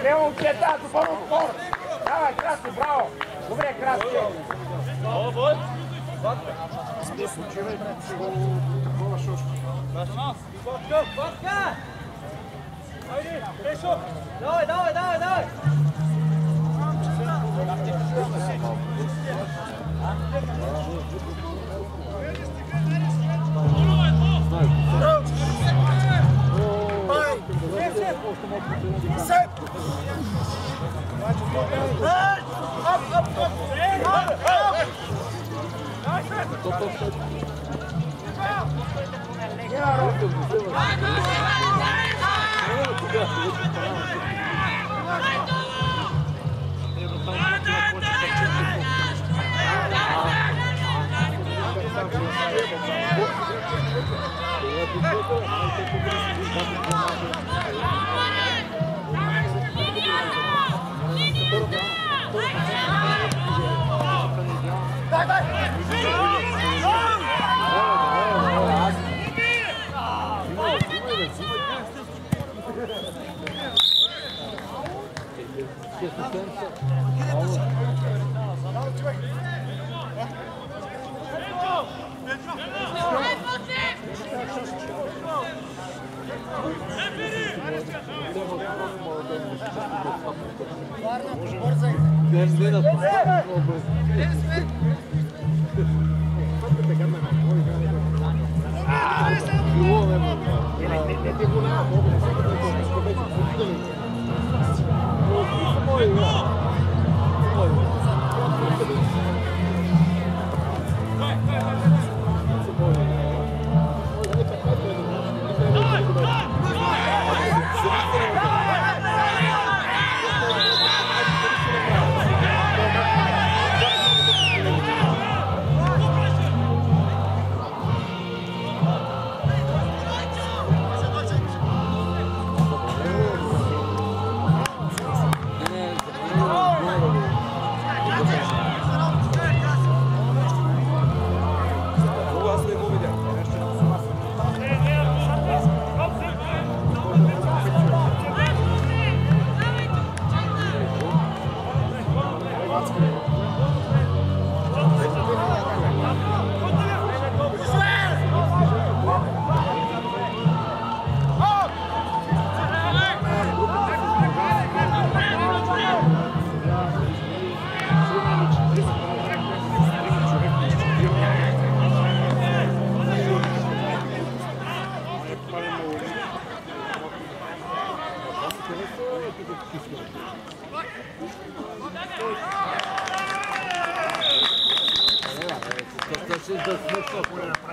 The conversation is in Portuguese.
Idemo u pjetaku, pomoć spor. Давай, красный, браво. Добре, красный. Set! Up, up, up! Hey, hey. Dai, dai! Deficiência. Gözlerine é tutmak olmaz. Aaaa! Yok, ne diyor? Ne diyor? Gracias.